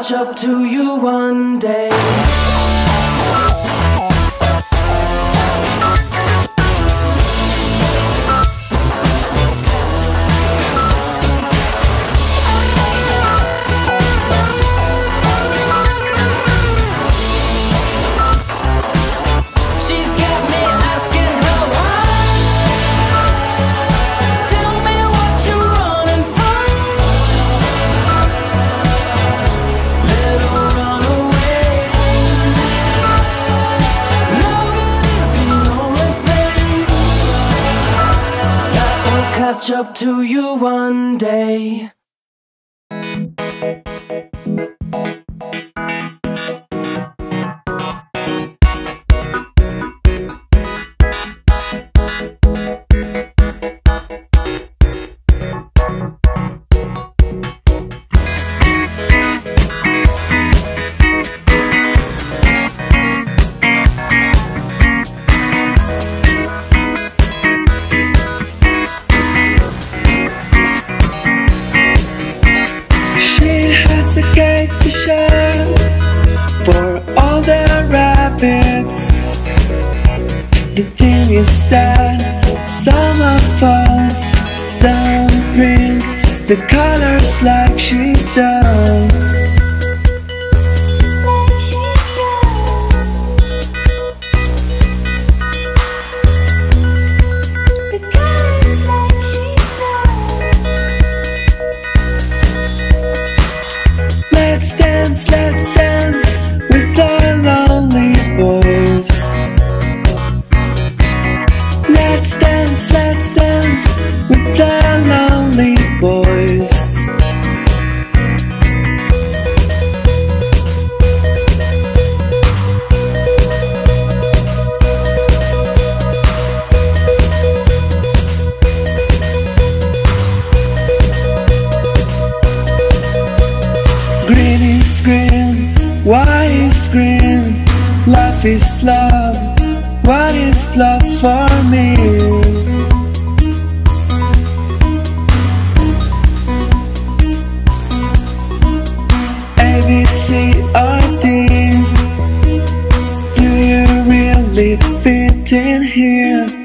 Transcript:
catch up to you one day. catch up to you one day. The thing is that summer falls Don't bring the colors like she does. Let's dance, let's dance. is why is green? Life is love, what is love for me? A, B, C, Do you really fit in here?